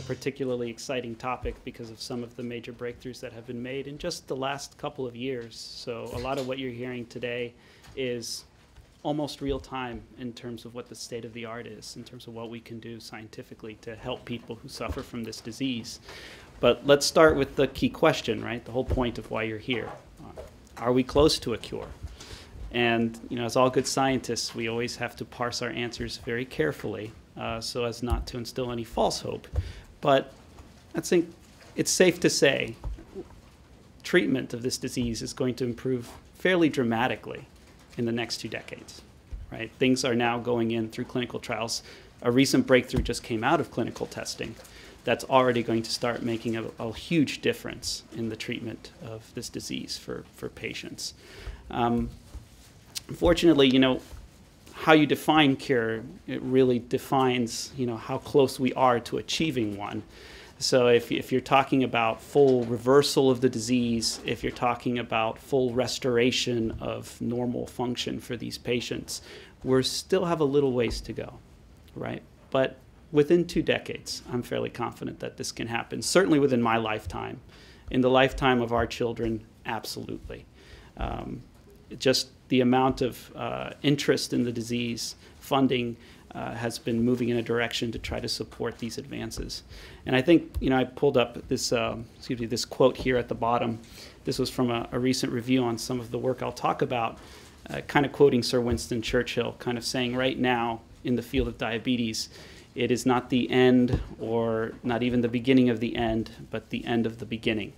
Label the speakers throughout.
Speaker 1: a particularly exciting topic because of some of the major breakthroughs that have been made in just the last couple of years. So a lot of what you're hearing today is almost real time in terms of what the state of the art is, in terms of what we can do scientifically to help people who suffer from this disease. But let's start with the key question, right? The whole point of why you're here. Uh, are we close to a cure? And you know, as all good scientists, we always have to parse our answers very carefully uh, so as not to instill any false hope. But I think it's safe to say treatment of this disease is going to improve fairly dramatically in the next two decades. Right? Things are now going in through clinical trials. A recent breakthrough just came out of clinical testing that's already going to start making a, a huge difference in the treatment of this disease for, for patients. Um, unfortunately, you know, how you define cure, it really defines, you know, how close we are to achieving one. So if, if you're talking about full reversal of the disease, if you're talking about full restoration of normal function for these patients, we still have a little ways to go, right? But within two decades, I'm fairly confident that this can happen. Certainly within my lifetime. In the lifetime of our children, absolutely. Um, just the amount of uh, interest in the disease, funding, uh, has been moving in a direction to try to support these advances. And I think, you know, I pulled up this, uh, excuse me, this quote here at the bottom. This was from a, a recent review on some of the work I'll talk about, uh, kind of quoting Sir Winston Churchill, kind of saying right now in the field of diabetes, it is not the end or not even the beginning of the end, but the end of the beginning.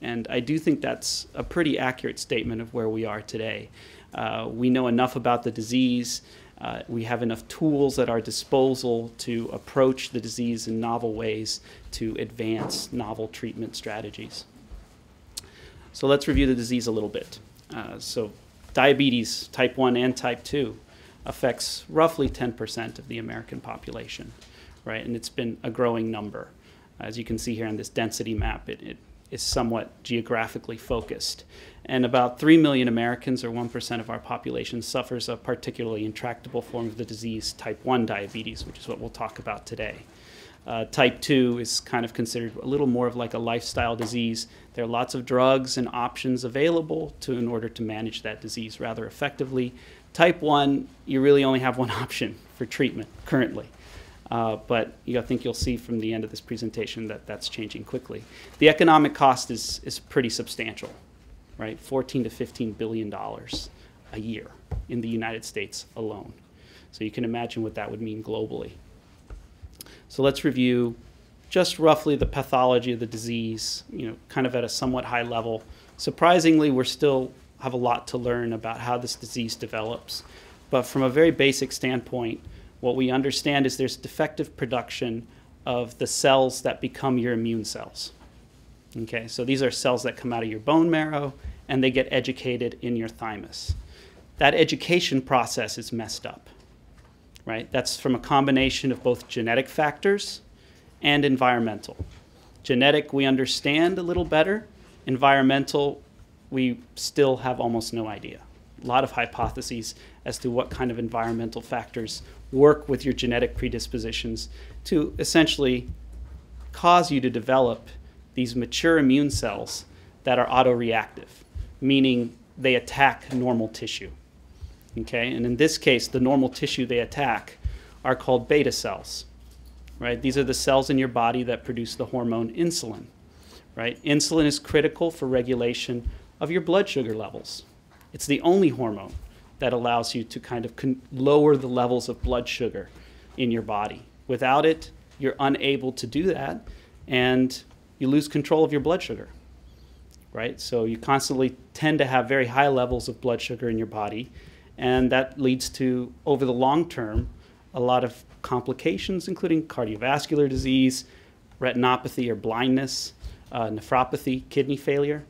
Speaker 1: And I do think that's a pretty accurate statement of where we are today. Uh, we know enough about the disease uh, we have enough tools at our disposal to approach the disease in novel ways to advance novel treatment strategies. So let's review the disease a little bit. Uh, so diabetes, type 1 and type 2, affects roughly 10% of the American population, right? And it's been a growing number. As you can see here on this density map, it, it is somewhat geographically focused. And about 3 million Americans, or 1% of our population, suffers a particularly intractable form of the disease, type 1 diabetes, which is what we'll talk about today. Uh, type 2 is kind of considered a little more of like a lifestyle disease. There are lots of drugs and options available to, in order to manage that disease rather effectively. Type 1, you really only have one option for treatment currently. Uh, but you I think you'll see from the end of this presentation that that's changing quickly. The economic cost is, is pretty substantial, right? 14 to 15 billion dollars a year in the United States alone. So you can imagine what that would mean globally. So let's review just roughly the pathology of the disease, you know, kind of at a somewhat high level. Surprisingly, we're still have a lot to learn about how this disease develops. But from a very basic standpoint, what we understand is there's defective production of the cells that become your immune cells. Okay, so these are cells that come out of your bone marrow and they get educated in your thymus. That education process is messed up, right? That's from a combination of both genetic factors and environmental. Genetic, we understand a little better. Environmental, we still have almost no idea. A lot of hypotheses as to what kind of environmental factors work with your genetic predispositions to essentially cause you to develop these mature immune cells that are autoreactive, meaning they attack normal tissue. Okay, and in this case, the normal tissue they attack are called beta cells. Right? These are the cells in your body that produce the hormone insulin. Right? Insulin is critical for regulation of your blood sugar levels. It's the only hormone that allows you to kind of lower the levels of blood sugar in your body. Without it, you're unable to do that and you lose control of your blood sugar. Right? So you constantly tend to have very high levels of blood sugar in your body and that leads to over the long term a lot of complications including cardiovascular disease, retinopathy or blindness, uh, nephropathy, kidney failure,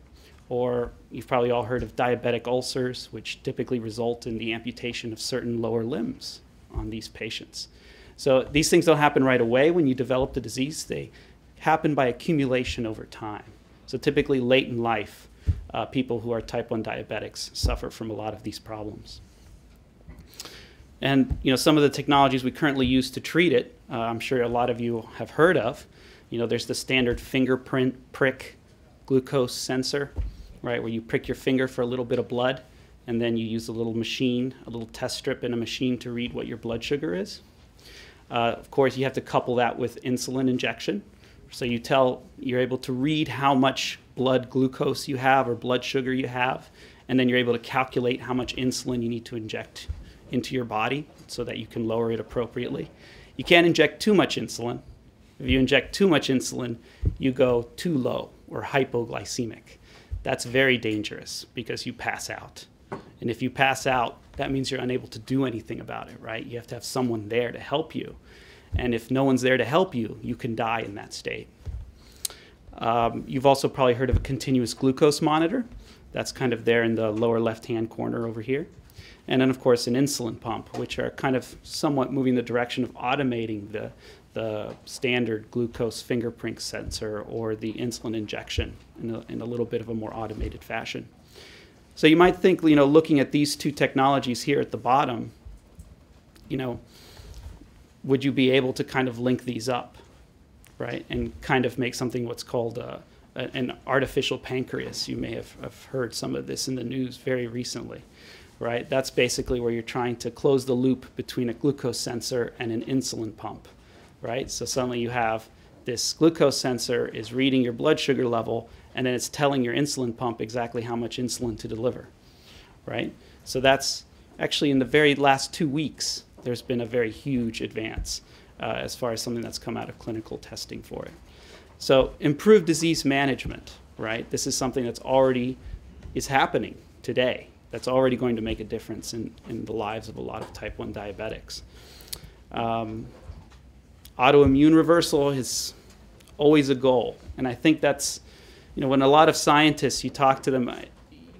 Speaker 1: or you've probably all heard of diabetic ulcers, which typically result in the amputation of certain lower limbs on these patients. So these things don't happen right away when you develop the disease, they happen by accumulation over time. So typically late in life, uh, people who are type 1 diabetics suffer from a lot of these problems. And you know, some of the technologies we currently use to treat it, uh, I'm sure a lot of you have heard of. You know, there's the standard fingerprint prick glucose sensor, right, where you prick your finger for a little bit of blood, and then you use a little machine, a little test strip in a machine to read what your blood sugar is. Uh, of course, you have to couple that with insulin injection. So you tell, you're able to read how much blood glucose you have or blood sugar you have, and then you're able to calculate how much insulin you need to inject into your body so that you can lower it appropriately. You can't inject too much insulin. If you inject too much insulin, you go too low or hypoglycemic. That's very dangerous because you pass out. And if you pass out, that means you're unable to do anything about it, right? You have to have someone there to help you. And if no one's there to help you, you can die in that state. Um, you've also probably heard of a continuous glucose monitor. That's kind of there in the lower left hand corner over here. And then, of course, an insulin pump, which are kind of somewhat moving the direction of automating the, the standard glucose fingerprint sensor or the insulin injection in a, in a little bit of a more automated fashion. So you might think, you know, looking at these two technologies here at the bottom, you know, would you be able to kind of link these up, right, and kind of make something what's called a, a, an artificial pancreas? You may have, have heard some of this in the news very recently, right? That's basically where you're trying to close the loop between a glucose sensor and an insulin pump, right? So suddenly you have this glucose sensor is reading your blood sugar level and then it's telling your insulin pump exactly how much insulin to deliver, right? So that's actually in the very last two weeks, there's been a very huge advance uh, as far as something that's come out of clinical testing for it. So improved disease management, right? This is something that's already is happening today. That's already going to make a difference in, in the lives of a lot of type 1 diabetics. Um, autoimmune reversal is always a goal. And I think that's you know, when a lot of scientists, you talk to them,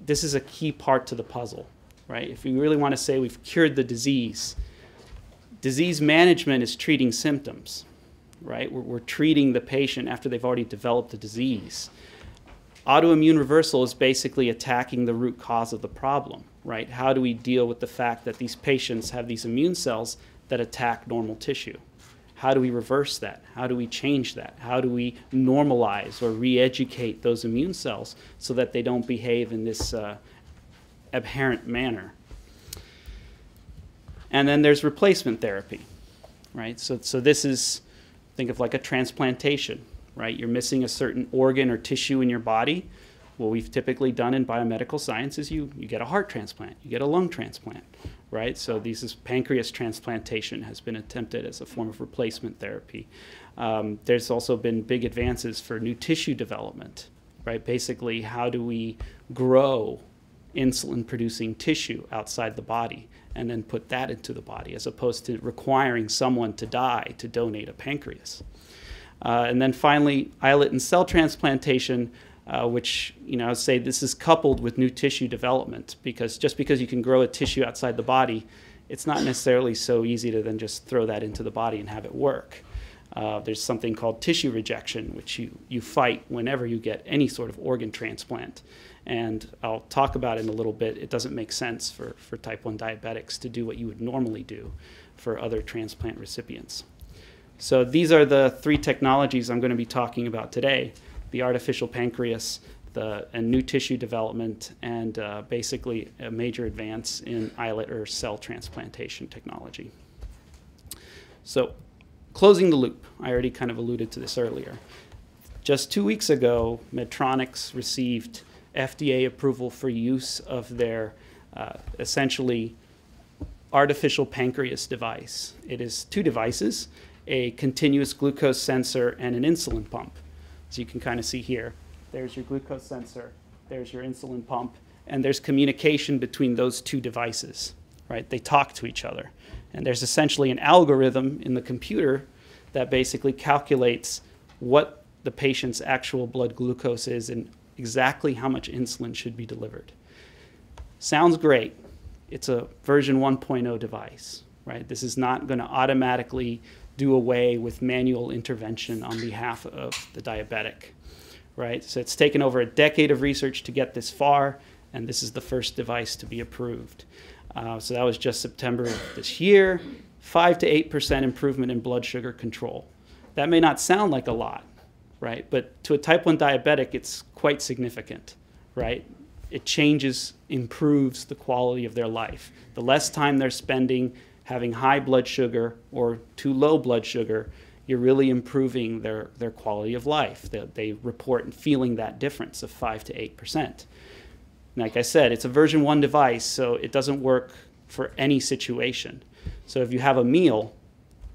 Speaker 1: this is a key part to the puzzle, right? If we really want to say we've cured the disease, disease management is treating symptoms, right? We're, we're treating the patient after they've already developed the disease. Autoimmune reversal is basically attacking the root cause of the problem, right? How do we deal with the fact that these patients have these immune cells that attack normal tissue? How do we reverse that? How do we change that? How do we normalize or re educate those immune cells so that they don't behave in this uh, manner? And then there's replacement therapy, right? So, so this is, think of like a transplantation, right? You're missing a certain organ or tissue in your body. What we've typically done in biomedical science is you, you get a heart transplant, you get a lung transplant, right? So this is pancreas transplantation has been attempted as a form of replacement therapy. Um, there's also been big advances for new tissue development, right? Basically, how do we grow insulin producing tissue outside the body and then put that into the body as opposed to requiring someone to die to donate a pancreas. Uh, and then finally, islet and cell transplantation uh, which you know say this is coupled with new tissue development because just because you can grow a tissue outside the body, it's not necessarily so easy to then just throw that into the body and have it work. Uh, there's something called tissue rejection, which you, you fight whenever you get any sort of organ transplant. And I'll talk about it in a little bit. It doesn't make sense for, for type 1 diabetics to do what you would normally do for other transplant recipients. So these are the three technologies I'm going to be talking about today the artificial pancreas, the, and new tissue development, and uh, basically a major advance in islet or cell transplantation technology. So, closing the loop, I already kind of alluded to this earlier. Just two weeks ago, Medtronic received FDA approval for use of their uh, essentially artificial pancreas device. It is two devices a continuous glucose sensor and an insulin pump. As you can kind of see here, there's your glucose sensor, there's your insulin pump, and there's communication between those two devices, right? They talk to each other. And there's essentially an algorithm in the computer that basically calculates what the patient's actual blood glucose is and exactly how much insulin should be delivered. Sounds great. It's a version 1.0 device, right? This is not going to automatically do away with manual intervention on behalf of the diabetic, right? So it's taken over a decade of research to get this far, and this is the first device to be approved. Uh, so that was just September of this year. 5 to 8% improvement in blood sugar control. That may not sound like a lot, right? But to a type 1 diabetic, it's quite significant, right? It changes, improves the quality of their life. The less time they're spending having high blood sugar or too low blood sugar, you're really improving their, their quality of life. They, they report feeling that difference of 5 to 8%. Like I said, it's a version 1 device, so it doesn't work for any situation. So if you have a meal,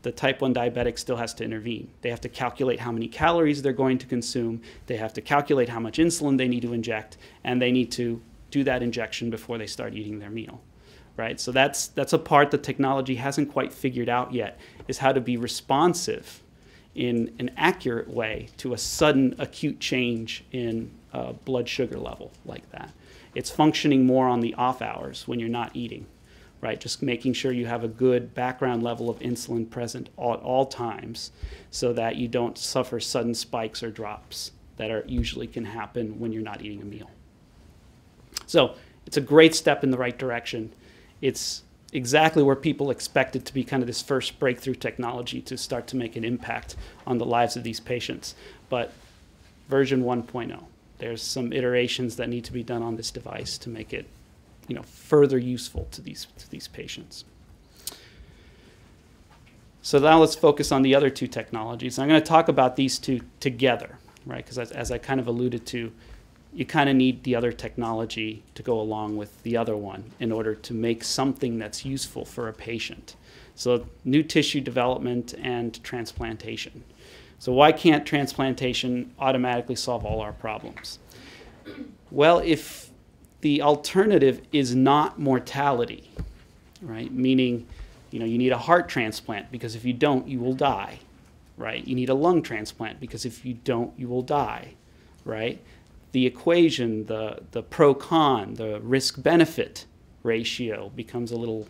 Speaker 1: the type 1 diabetic still has to intervene. They have to calculate how many calories they're going to consume, they have to calculate how much insulin they need to inject, and they need to do that injection before they start eating their meal. Right? So that's that's a part the technology hasn't quite figured out yet is how to be responsive in an accurate way to a sudden acute change in uh, blood sugar level like that. It's functioning more on the off hours when you're not eating, right? Just making sure you have a good background level of insulin present at all times so that you don't suffer sudden spikes or drops that are usually can happen when you're not eating a meal. So it's a great step in the right direction. It's exactly where people expect it to be kind of this first breakthrough technology to start to make an impact on the lives of these patients. But version 1.0, there's some iterations that need to be done on this device to make it you know, further useful to these, to these patients. So now let's focus on the other two technologies. I'm going to talk about these two together, right? Because as, as I kind of alluded to, you kind of need the other technology to go along with the other one in order to make something that's useful for a patient. So, new tissue development and transplantation. So, why can't transplantation automatically solve all our problems? Well, if the alternative is not mortality, right? Meaning, you know, you need a heart transplant because if you don't, you will die, right? You need a lung transplant because if you don't, you will die, right? The equation, the, the pro con, the risk benefit ratio becomes a little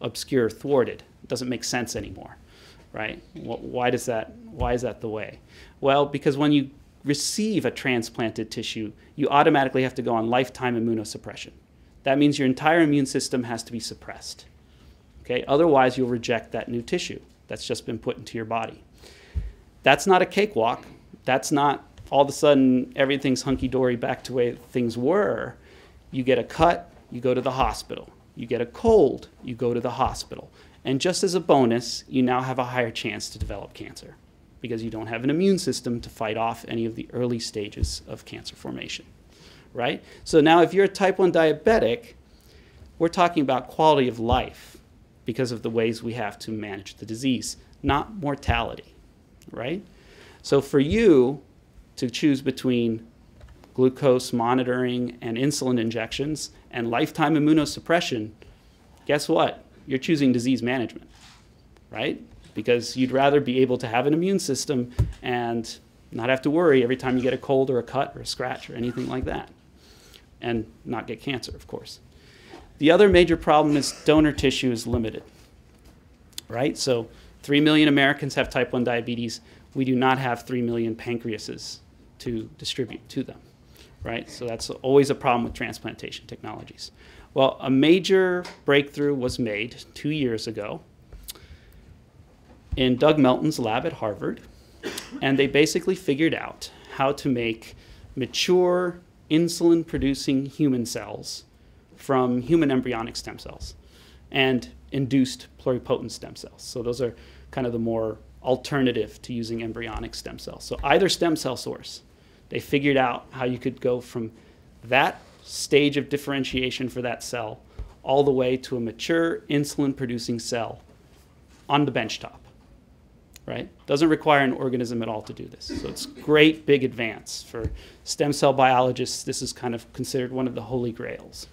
Speaker 1: obscure, thwarted. It doesn't make sense anymore, right? Why, does that, why is that the way? Well, because when you receive a transplanted tissue, you automatically have to go on lifetime immunosuppression. That means your entire immune system has to be suppressed. Okay? Otherwise, you'll reject that new tissue that's just been put into your body. That's not a cakewalk. That's not all of a sudden everything's hunky dory back to way things were. You get a cut, you go to the hospital. You get a cold, you go to the hospital. And just as a bonus, you now have a higher chance to develop cancer because you don't have an immune system to fight off any of the early stages of cancer formation. Right? So now, if you're a type 1 diabetic, we're talking about quality of life because of the ways we have to manage the disease, not mortality. Right? So for you, to choose between glucose monitoring and insulin injections and lifetime immunosuppression, guess what? You're choosing disease management, right? Because you'd rather be able to have an immune system and not have to worry every time you get a cold or a cut or a scratch or anything like that. And not get cancer, of course. The other major problem is donor tissue is limited, right? So 3 million Americans have type 1 diabetes. We do not have 3 million pancreases to distribute to them, right? So that's always a problem with transplantation technologies. Well, a major breakthrough was made two years ago in Doug Melton's lab at Harvard, and they basically figured out how to make mature insulin producing human cells from human embryonic stem cells and induced pluripotent stem cells. So those are kind of the more alternative to using embryonic stem cells. So either stem cell source they figured out how you could go from that stage of differentiation for that cell all the way to a mature insulin producing cell on the benchtop. Right? Doesn't require an organism at all to do this. So it's great big advance for stem cell biologists. This is kind of considered one of the holy grails.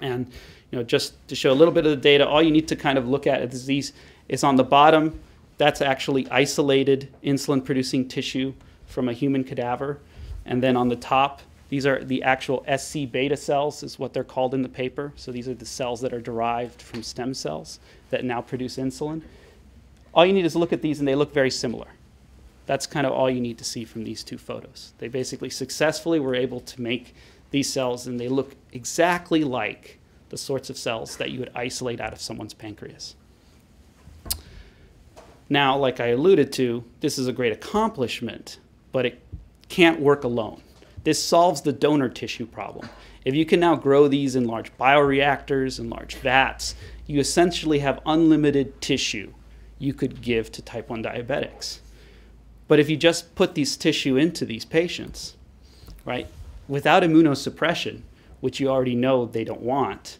Speaker 1: And you know, just to show a little bit of the data, all you need to kind of look at is these is on the bottom. That's actually isolated insulin producing tissue from a human cadaver. And then on the top, these are the actual SC beta cells, is what they're called in the paper. So these are the cells that are derived from stem cells that now produce insulin. All you need is look at these, and they look very similar. That's kind of all you need to see from these two photos. They basically successfully were able to make these cells, and they look exactly like the sorts of cells that you would isolate out of someone's pancreas. Now, like I alluded to, this is a great accomplishment, but it can't work alone. This solves the donor tissue problem. If you can now grow these in large bioreactors and large vats, you essentially have unlimited tissue you could give to type 1 diabetics. But if you just put these tissue into these patients, right, without immunosuppression, which you already know they don't want,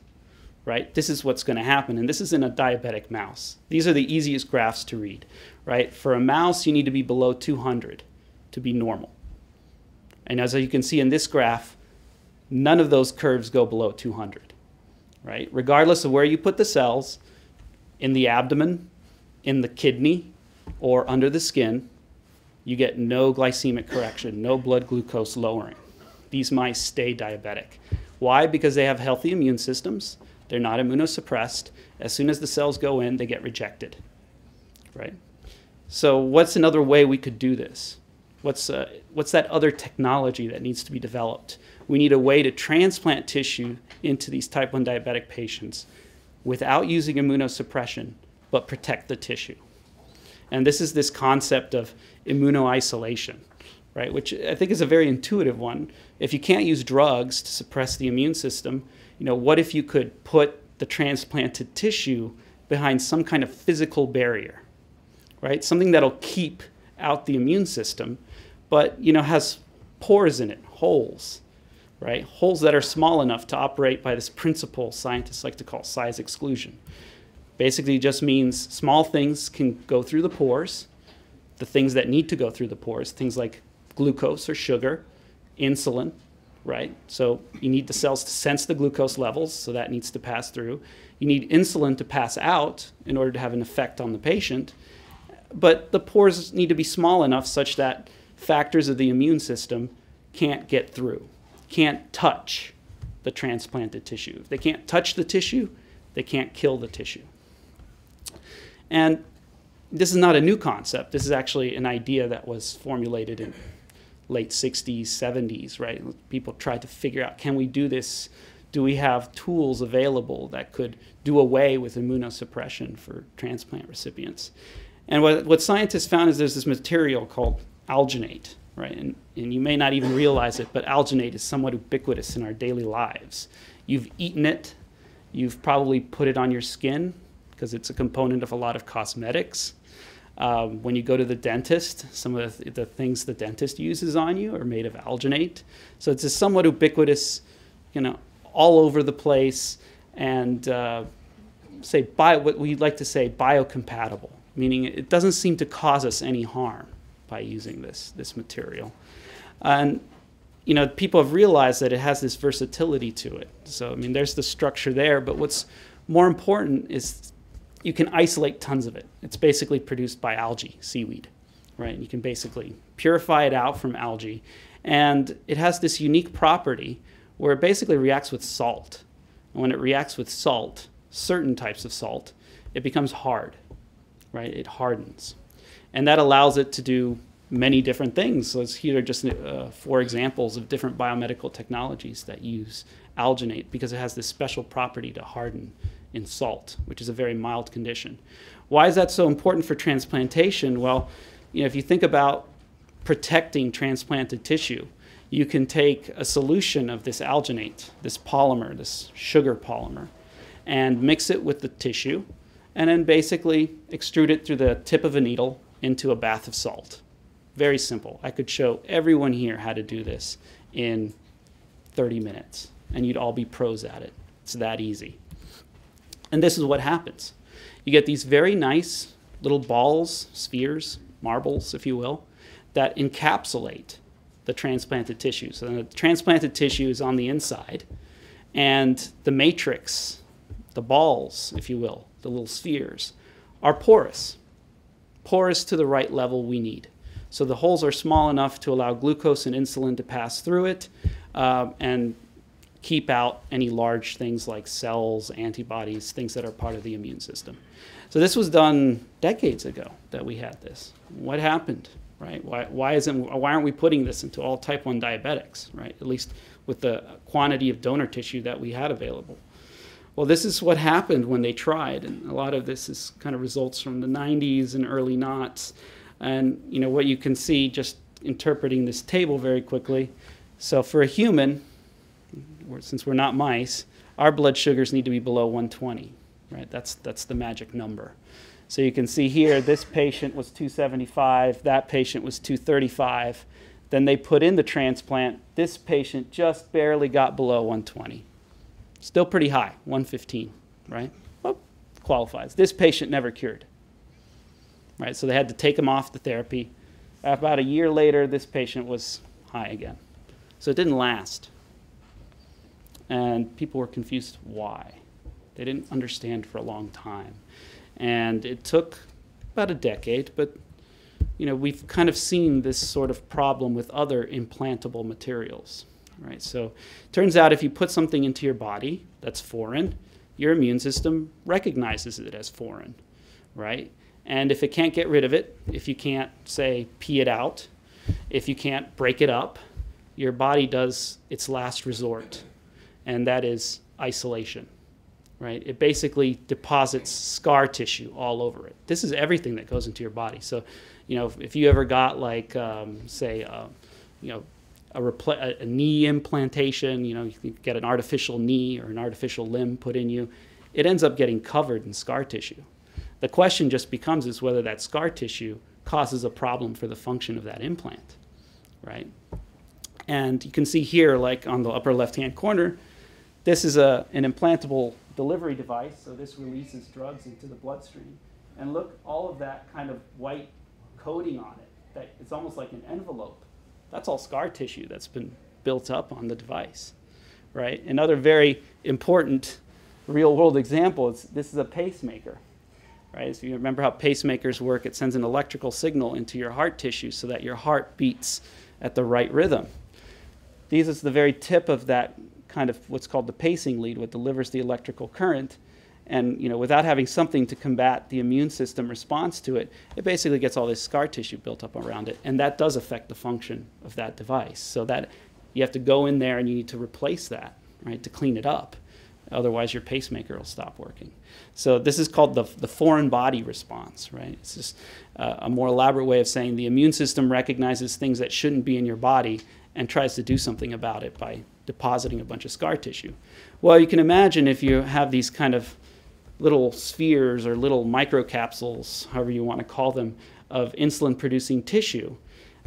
Speaker 1: right, this is what's going to happen. And this is in a diabetic mouse. These are the easiest graphs to read, right? For a mouse, you need to be below 200 to be normal. And as you can see in this graph, none of those curves go below 200, right? Regardless of where you put the cells, in the abdomen, in the kidney, or under the skin, you get no glycemic correction, no blood glucose lowering. These mice stay diabetic. Why? Because they have healthy immune systems. They're not immunosuppressed. As soon as the cells go in, they get rejected, right? So what's another way we could do this? What's, uh, what's that other technology that needs to be developed? We need a way to transplant tissue into these type 1 diabetic patients without using immunosuppression, but protect the tissue. And this is this concept of immunoisolation, right? Which I think is a very intuitive one. If you can't use drugs to suppress the immune system, you know, what if you could put the transplanted tissue behind some kind of physical barrier, right? Something that'll keep out the immune system, but you know has pores in it, holes, right? Holes that are small enough to operate by this principle scientists like to call size exclusion. Basically, just means small things can go through the pores. The things that need to go through the pores, things like glucose or sugar, insulin, right? So you need the cells to sense the glucose levels, so that needs to pass through. You need insulin to pass out in order to have an effect on the patient. But the pores need to be small enough such that factors of the immune system can't get through, can't touch the transplanted tissue. If they can't touch the tissue, they can't kill the tissue. And this is not a new concept. This is actually an idea that was formulated in late 60s, 70s, right? People tried to figure out can we do this? Do we have tools available that could do away with immunosuppression for transplant recipients? And what, what scientists found is there's this material called alginate, right? And, and you may not even realize it, but alginate is somewhat ubiquitous in our daily lives. You've eaten it, you've probably put it on your skin because it's a component of a lot of cosmetics. Um, when you go to the dentist, some of the, the, things the dentist uses on you are made of alginate. So it's a somewhat ubiquitous, you know, all over the place, and uh, say bio, what we like to say biocompatible, meaning it doesn't seem to cause us any harm by using this this material. And you know, people have realized that it has this versatility to it. So I mean, there's the structure there, but what's more important is you can isolate tons of it. It's basically produced by algae, seaweed, right? And You can basically purify it out from algae. And it has this unique property where it basically reacts with salt. And when it reacts with salt, certain types of salt, it becomes hard, right? It hardens. And that allows it to do many different things. So here are just uh, four examples of different biomedical technologies that use alginate because it has this special property to harden in salt, which is a very mild condition. Why is that so important for transplantation? Well, you know, if you think about protecting transplanted tissue, you can take a solution of this alginate, this polymer, this sugar polymer, and mix it with the tissue, and then basically extrude it through the tip of a needle into a bath of salt. Very simple. I could show everyone here how to do this in 30 minutes, and you'd all be pros at it. It's that easy. And this is what happens. You get these very nice little balls, spheres, marbles, if you will, that encapsulate the transplanted tissue. So the transplanted tissue is on the inside, and the matrix, the balls, if you will, the little spheres, are porous, porous to the right level we need. So the holes are small enough to allow glucose and insulin to pass through it, uh, and keep out any large things like cells, antibodies, things that are part of the immune system. So this was done decades ago that we had this. What happened, right? Why, why, isn't, why aren't we putting this into all type 1 diabetics, right? At least with the quantity of donor tissue that we had available. Well, this is what happened when they tried, and a lot of this is kind of results from the 90s and early knots. And you know what you can see just interpreting this table very quickly. So for a human, since we're not mice, our blood sugars need to be below 120, right? That's that's the magic number. So you can see here, this patient was 275, that patient was 235. Then they put in the transplant. This patient just barely got below 120. Still pretty high, 115, right? Well, qualifies. This patient never cured, right? So they had to take him off the therapy. About a year later, this patient was high again. So it didn't last. And people were confused why. They didn't understand for a long time. And it took about a decade, but you know, we've kind of seen this sort of problem with other implantable materials, right? So turns out if you put something into your body that's foreign, your immune system recognizes it as foreign, right? And if it can't get rid of it, if you can't, say, pee it out, if you can't break it up, your body does its last resort, and that is isolation right? It basically deposits scar tissue all over it. This is everything that goes into your body. So, you know, if, if you ever got like, um, say, uh, you know, a, a, a, knee implantation, you know, you get an artificial knee or an artificial limb put in you, it ends up getting covered in scar tissue. The question just becomes is whether that scar tissue causes a problem for the function of that implant, right? And you can see here, like on the upper left-hand corner, this is a, an implantable delivery device, so this releases drugs into the bloodstream. And look, all of that kind of white coating on it, that it's almost like an envelope. That's all scar tissue that's been built up on the device, right? Another very important real world example is this is a pacemaker, right? So you remember how pacemakers work, it sends an electrical signal into your heart tissue so that your heart beats at the right rhythm. These is the very tip of that kind of what's called the pacing lead, what delivers the electrical current. And you know, without having something to combat the immune system response to it, it basically gets all this scar tissue built up around it, and that does affect the function of that device. So that you have to go in there and you need to replace that, right, to clean it up. Otherwise, your pacemaker will stop working. So this is called the, the foreign body response, right? It's just a more elaborate way of saying the immune system recognizes things that shouldn't be in your body and tries to do something about it by depositing a bunch of scar tissue. Well, you can imagine if you have these kind of little spheres or little microcapsules, however you want to call them, of insulin producing tissue.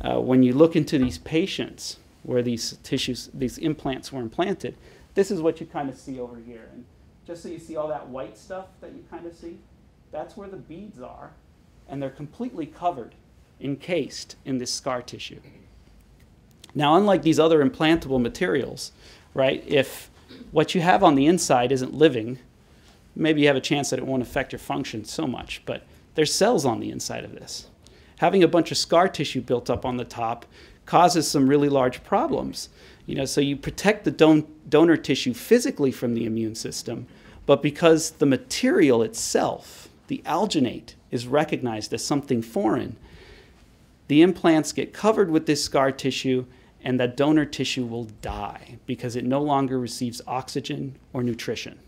Speaker 1: Uh, when you look into these patients where these tissues, these implants were implanted, this is what you kind of see over here. And just so you see all that white stuff that you kind of see, that's where the beads are, and they're completely covered, encased in this scar tissue. Now, unlike these other implantable materials, right, if what you have on the inside isn't living, maybe you have a chance that it won't affect your function so much, but there's cells on the inside of this. Having a bunch of scar tissue built up on the top causes some really large problems. You know, so you protect the don donor tissue physically from the immune system, but because the material itself, the alginate, is recognized as something foreign, the implants get covered with this scar tissue and that donor tissue will die because it no longer receives oxygen or nutrition.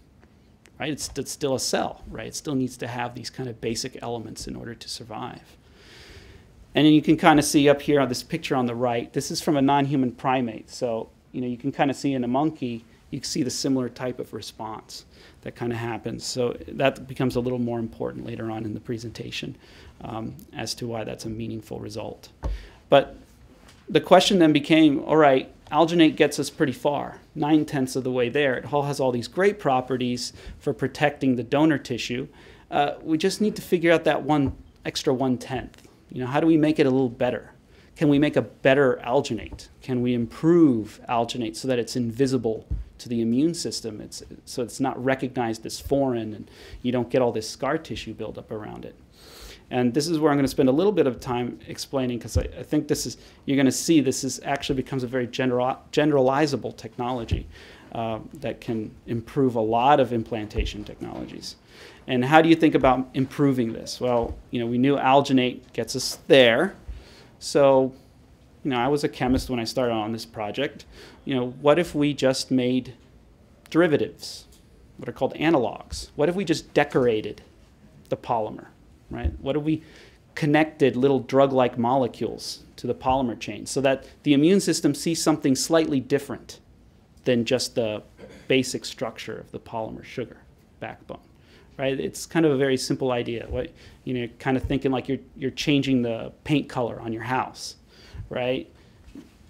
Speaker 1: Right? It's, it's still a cell, right? It still needs to have these kind of basic elements in order to survive. And then you can kind of see up here on this picture on the right, this is from a non-human primate. So, you know, you can kind of see in a monkey, you can see the similar type of response that kind of happens. So that becomes a little more important later on in the presentation um, as to why that's a meaningful result. But the question then became all right, alginate gets us pretty far, nine tenths of the way there. It all has all these great properties for protecting the donor tissue. Uh, we just need to figure out that one extra one tenth. You know, how do we make it a little better? Can we make a better alginate? Can we improve alginate so that it's invisible to the immune system? It's, so it's not recognized as foreign and you don't get all this scar tissue buildup around it. And this is where I'm going to spend a little bit of time explaining because I, I, think this is, you're going to see this is actually becomes a very general, generalizable technology uh, that can improve a lot of implantation technologies. And how do you think about improving this? Well, you know, we knew alginate gets us there. So, you know, I was a chemist when I started on this project. You know, what if we just made derivatives? what are called analogs. What if we just decorated the polymer, right? What if we connected little drug-like molecules to the polymer chain so that the immune system sees something slightly different than just the basic structure of the polymer sugar backbone, right? It's kind of a very simple idea. What you know, kind of thinking like you're you're changing the paint color on your house, right?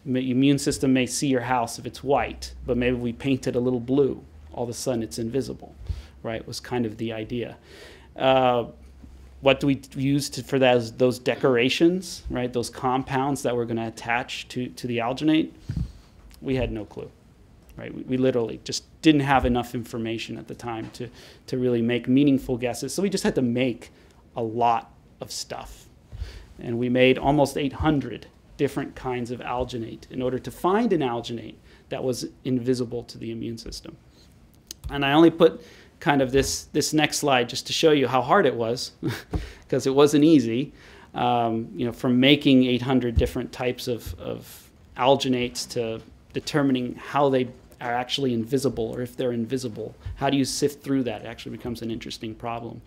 Speaker 1: The immune system may see your house if it's white, but maybe we paint it a little blue. All of a sudden, it's invisible, right? Was kind of the idea. Uh, what do we use to, for those, those decorations, right? Those compounds that we're going to attach to, to the alginate? We had no clue, right? We, we, literally just didn't have enough information at the time to, to really make meaningful guesses. So we just had to make a lot of stuff. And we made almost 800 different kinds of alginate in order to find an alginate that was invisible to the immune system. And I only put kind of this, this next slide just to show you how hard it was, because it wasn't easy. Um, you know, from making 800 different types of, of alginates to determining how they are actually invisible or if they're invisible. How do you sift through that? It actually becomes an interesting problem.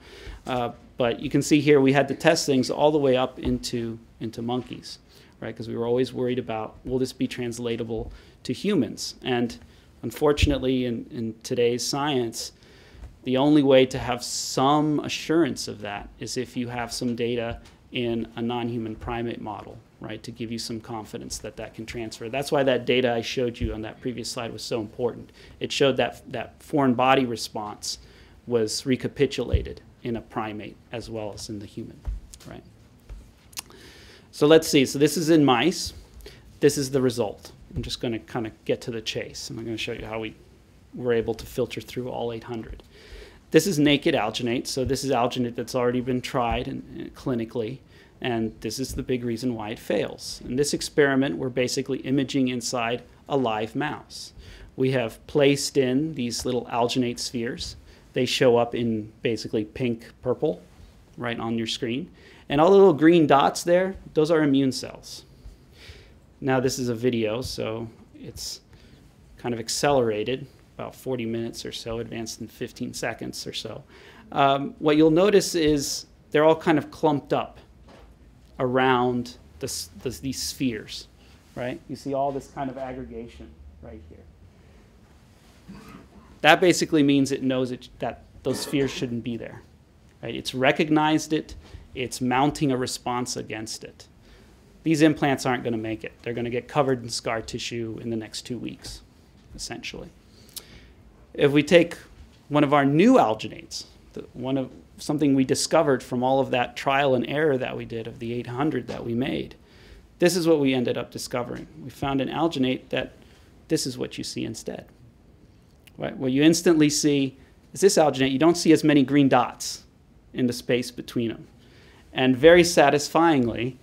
Speaker 1: Uh, but you can see here we had to test things all the way up into, into monkeys, right? Because we were always worried about will this be translatable to humans? And unfortunately, in, in today's science, the only way to have some assurance of that is if you have some data in a non-human primate model, right, to give you some confidence that that can transfer. That's why that data I showed you on that previous slide was so important. It showed that that foreign body response was recapitulated in a primate as well as in the human, right? So let's see. So this is in mice. This is the result. I'm just going to kind of get to the chase. I'm going to show you how we were able to filter through all 800. This is naked alginate, so this is alginate that's already been tried in, in, clinically, and this is the big reason why it fails. In this experiment, we're basically imaging inside a live mouse. We have placed in these little alginate spheres. They show up in basically pink, purple, right on your screen. And all the little green dots there, those are immune cells. Now this is a video, so it's kind of accelerated about 40 minutes or so, advanced in 15 seconds or so. Um, what you'll notice is they're all kind of clumped up around this, this, these spheres, right? You see all this kind of aggregation right here. That basically means it knows it, that those spheres shouldn't be there, right? It's recognized it, it's mounting a response against it. These implants aren't going to make it. They're going to get covered in scar tissue in the next two weeks, essentially. If we take one of our new alginates, the, one of something we discovered from all of that trial and error that we did of the 800 that we made, this is what we ended up discovering. We found an alginate that this is what you see instead. Right? What you instantly see is this alginate, you don't see as many green dots in the space between them. And very satisfyingly,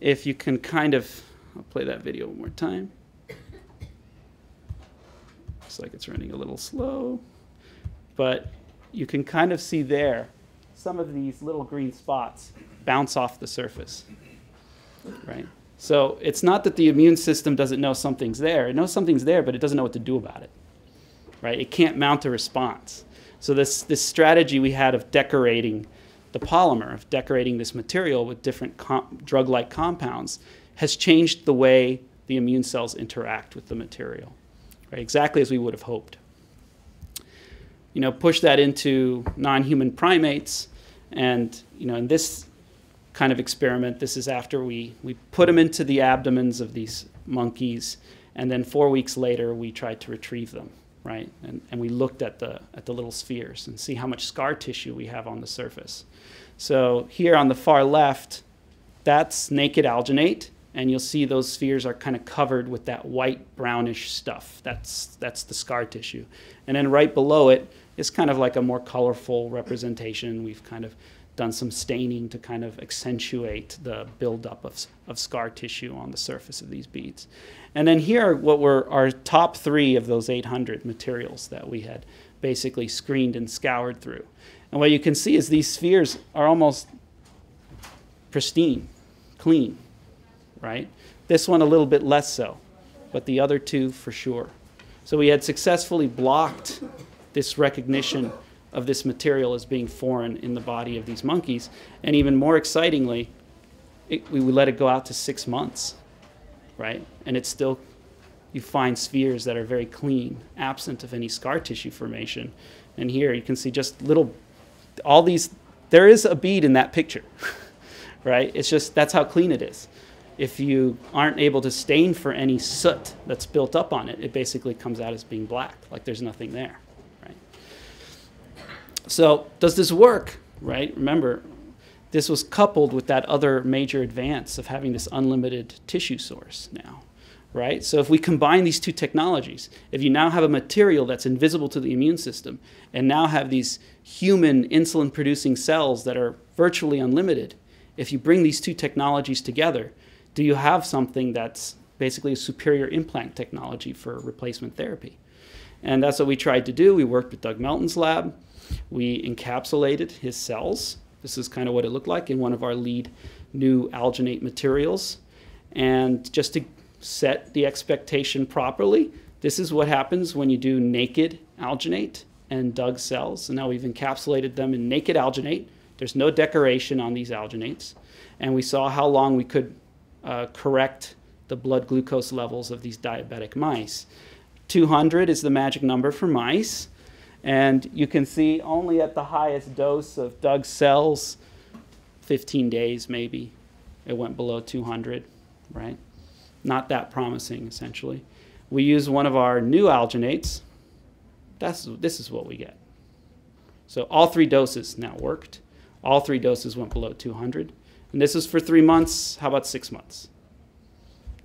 Speaker 1: if you can kind of, I'll play that video one more time. Looks like it's running a little slow. But you can kind of see there some of these little green spots bounce off the surface, right? So it's not that the immune system doesn't know something's there. It knows something's there, but it doesn't know what to do about it, right? It can't mount a response. So this, this strategy we had of decorating the polymer, of decorating this material with different drug-like compounds, has changed the way the immune cells interact with the material right? exactly as we would have hoped. You know, push that into non-human primates, and you know, in this kind of experiment, this is after we, we put them into the abdomens of these monkeys, and then four weeks later, we tried to retrieve them, right? And, and we looked at the, at the little spheres and see how much scar tissue we have on the surface. So here on the far left, that's naked alginate, and you'll see those spheres are kind of covered with that white brownish stuff. That's, that's the scar tissue. And then right below it is kind of like a more colorful representation. We've kind of done some staining to kind of accentuate the buildup of, of scar tissue on the surface of these beads. And then here are what were our top three of those 800 materials that we had basically screened and scoured through. And what you can see is these spheres are almost pristine, clean right? This one a little bit less so, but the other two for sure. So we had successfully blocked this recognition of this material as being foreign in the body of these monkeys. And even more excitingly, it, we let it go out to six months, right? And it's still, you find spheres that are very clean, absent of any scar tissue formation. And here you can see just little, all these, there is a bead in that picture, right? It's just, that's how clean it is. If you aren't able to stain for any soot that's built up on it, it basically comes out as being black, like there's nothing there. right? So does this work, right? Remember, this was coupled with that other major advance of having this unlimited tissue source now, right? So if we combine these two technologies, if you now have a material that's invisible to the immune system and now have these human insulin producing cells that are virtually unlimited, if you bring these two technologies together, do you have something that's basically a superior implant technology for replacement therapy? And that's what we tried to do. We worked with Doug Melton's lab. We encapsulated his cells. This is kind of what it looked like in one of our lead new alginate materials. And just to set the expectation properly, this is what happens when you do naked alginate and Doug cells. And now we've encapsulated them in naked alginate. There's no decoration on these alginates. And we saw how long we could uh, correct the blood glucose levels of these diabetic mice. 200 is the magic number for mice. And you can see only at the highest dose of Doug's cells, 15 days maybe, it went below 200, right? Not that promising, essentially. We use one of our new alginates. That's, this is what we get. So all three doses now worked. All three doses went below 200. And this is for three months. How about six months?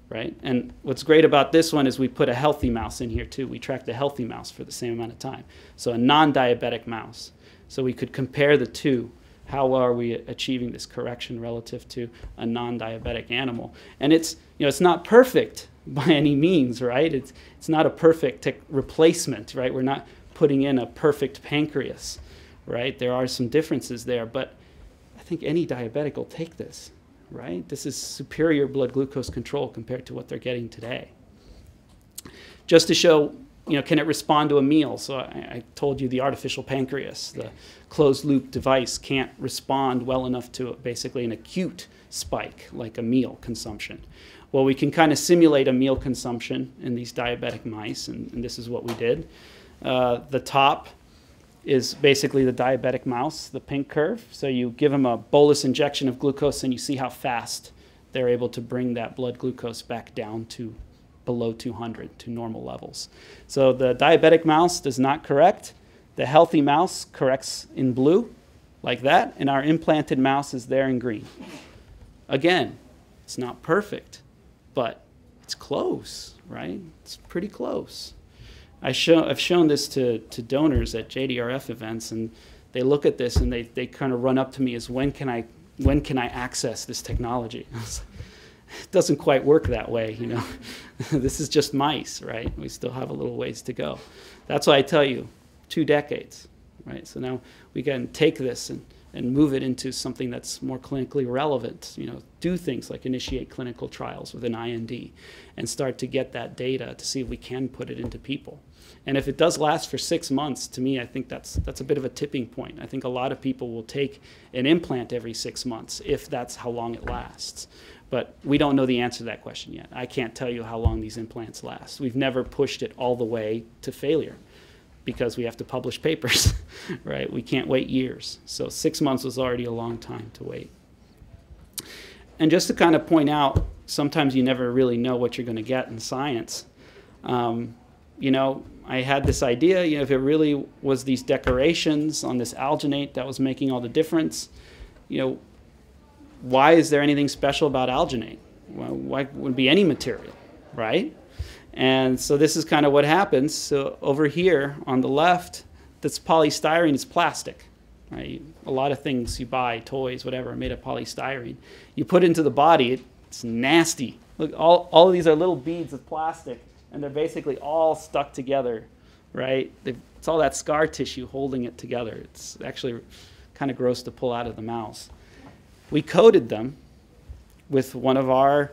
Speaker 1: right? And what's great about this one is we put a healthy mouse in here too. We tracked a healthy mouse for the same amount of time. So a non-diabetic mouse. So we could compare the two. How are we achieving this correction relative to a non-diabetic animal? And it's, you know, it's not perfect by any means, right? It's, it's not a perfect replacement, right? We're not putting in a perfect pancreas, right? There are some differences there, but think any diabetic will take this right? This is superior blood glucose control compared to what they're getting today. Just to show, you know, can it respond to a meal? So I, I told you the artificial pancreas, the closed loop device can't respond well enough to basically an acute spike like a meal consumption. Well, we can kind of simulate a meal consumption in these diabetic mice, and, and this is what we did. Uh, the top is basically the diabetic mouse, the pink curve. So you give them a bolus injection of glucose and you see how fast they're able to bring that blood glucose back down to below 200 to normal levels. So the diabetic mouse does not correct. The healthy mouse corrects in blue, like that, and our implanted mouse is there in green. Again, it's not perfect, but it's close, right? It's pretty close. I show, I've shown this to, to donors at JDRF events, and they look at this and they, they kind of run up to me as when can I when can I access this technology? it doesn't quite work that way, you know. this is just mice, right? We still have a little ways to go. That's why I tell you, two decades, right? So now we can take this and, and move it into something that's more clinically relevant, you know, do things like initiate clinical trials with an IND and start to get that data to see if we can put it into people. And if it does last for six months, to me, I think that's that's a bit of a tipping point. I think a lot of people will take an implant every six months if that's how long it lasts. But we don't know the answer to that question yet. I can't tell you how long these implants last. We've never pushed it all the way to failure because we have to publish papers, right? We can't wait years. So six months was already a long time to wait. And just to kind of point out, sometimes you never really know what you're going to get in science. Um, you know, I had this idea, you know, if it really was these decorations on this alginate that was making all the difference, you know, why is there anything special about alginate? Well, why would be any material, right? And so this is kind of what happens. So over here on the left, that's polystyrene is plastic, right? A lot of things you buy, toys, whatever, are made of polystyrene. You put into the body, it's nasty. Look, all, all of these are little beads of plastic and they're basically all stuck together, right? They've, it's all that scar tissue holding it together. It's actually kind of gross to pull out of the mouse. We coated them with one of our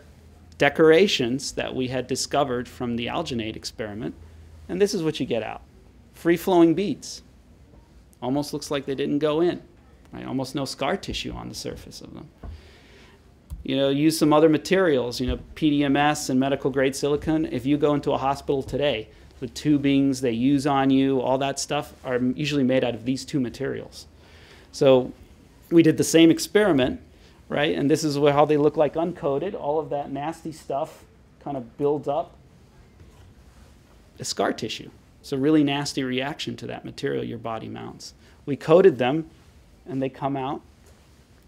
Speaker 1: decorations that we had discovered from the alginate experiment, and this is what you get out. free-flowing beads. Almost looks like they didn't go in. Right? Almost no scar tissue on the surface of them. You know, use some other materials, you know, PDMS and medical grade silicone. If you go into a hospital today, the tubings they use on you, all that stuff are usually made out of these two materials. So we did the same experiment, right? And this is how they look like uncoated. All of that nasty stuff kind of builds up as scar tissue. It's a really nasty reaction to that material your body mounts. We coated them, and they come out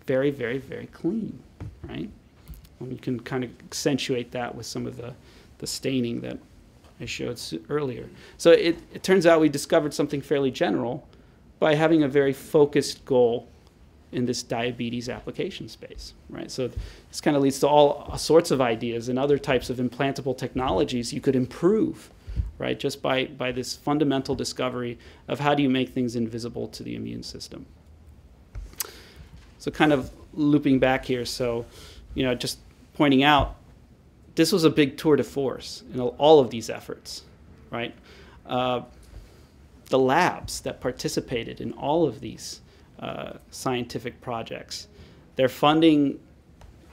Speaker 1: very, very, very clean, right? And you can kind of accentuate that with some of the, the staining that I showed earlier. So it, it turns out we discovered something fairly general by having a very focused goal in this diabetes application space, right? So this kind of leads to all sorts of ideas and other types of implantable technologies you could improve, right? Just by, by this fundamental discovery of how do you make things invisible to the immune system. So kind of looping back here, so, you know, just pointing out, this was a big tour de force in all of these efforts, right? Uh, the labs that participated in all of these uh, scientific projects. They're funding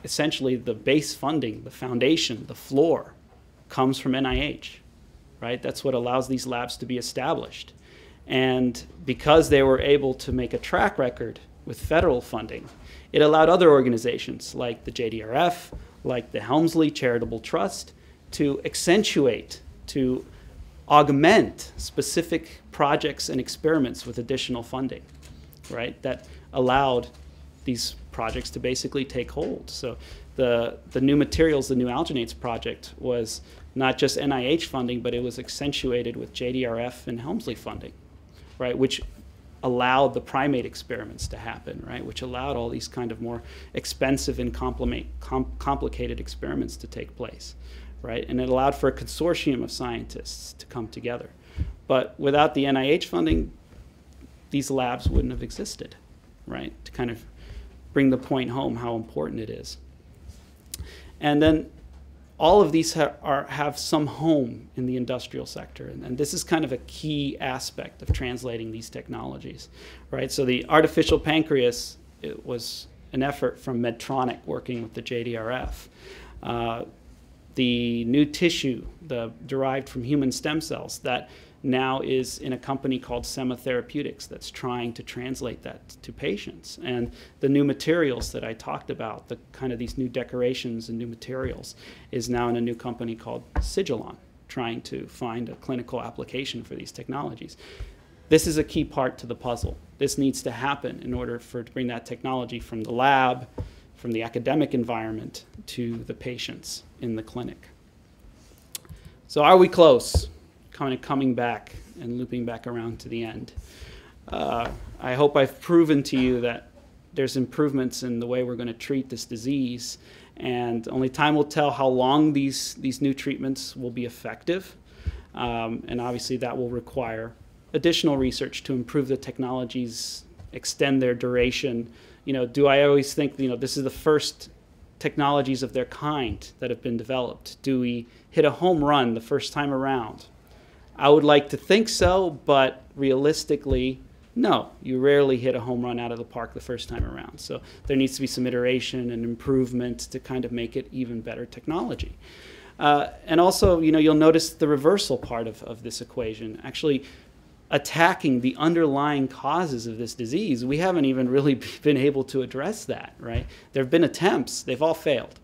Speaker 1: essentially the base funding, the foundation, the floor comes from NIH, right? That's what allows these labs to be established. And because they were able to make a track record with federal funding, it allowed other organizations like the JDRF, like the Helmsley Charitable Trust, to accentuate, to augment specific projects and experiments with additional funding right? That allowed these projects to basically take hold. So the, the new materials, the new alginates project was not just NIH funding, but it was accentuated with JDRF and Helmsley funding, right? Which allowed the primate experiments to happen, right? Which allowed all these kind of more expensive and com complicated experiments to take place, right? And it allowed for a consortium of scientists to come together. But without the NIH funding, these labs wouldn't have existed, right? To kind of bring the point home how important it is. And then all of these ha are, have some home in the industrial sector. And, and, this is kind of a key aspect of translating these technologies, right? So the artificial pancreas was an effort from Medtronic working with the JDRF. Uh, the new tissue the, derived from human stem cells that now is in a company called Semma Therapeutics that's trying to translate that to patients. And the new materials that I talked about, the kind of these new decorations and new materials, is now in a new company called Sigilon, trying to find a clinical application for these technologies. This is a key part to the puzzle. This needs to happen in order for to bring that technology from the lab, from the academic environment to the patients in the clinic. So are we close? Kind of coming back and looping back around to the end. Uh, I hope I've proven to you that there's improvements in the way we're going to treat this disease, and only time will tell how long these, these new treatments will be effective. Um, and obviously, that will require additional research to improve the technologies, extend their duration. You know, do I always think, you know, this is the first technologies of their kind that have been developed? Do we hit a home run the first time around? I would like to think so, but realistically, no. You rarely hit a home run out of the park the first time around. So there needs to be some iteration and improvement to kind of make it even better technology. Uh, and also, you know, you'll notice the reversal part of, of this equation. Actually, attacking the underlying causes of this disease, we haven't even really been able to address that, right? There have been attempts, they've all failed,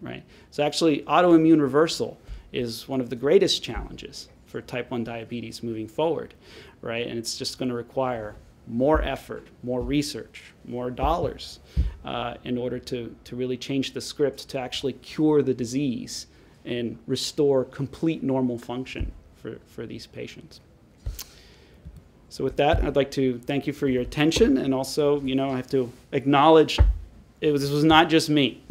Speaker 1: right? So actually, autoimmune reversal is one of the greatest challenges for type 1 diabetes moving forward, right? And it's just going to require more effort, more research, more dollars uh, in order to, to really change the script to actually cure the disease and restore complete normal function for, for these patients. So with that, I'd like to thank you for your attention and also, you know, I have to acknowledge it was, this was not just me,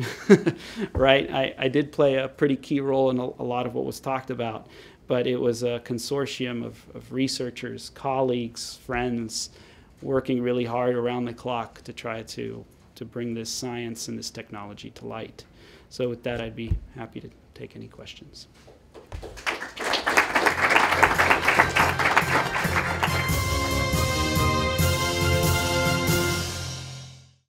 Speaker 1: right? I, I did play a pretty key role in a, a lot of what was talked about but it was a consortium of, of researchers, colleagues, friends, working really hard around the clock to try to, to bring this science and this technology to light. So with that, I'd be happy to take any questions.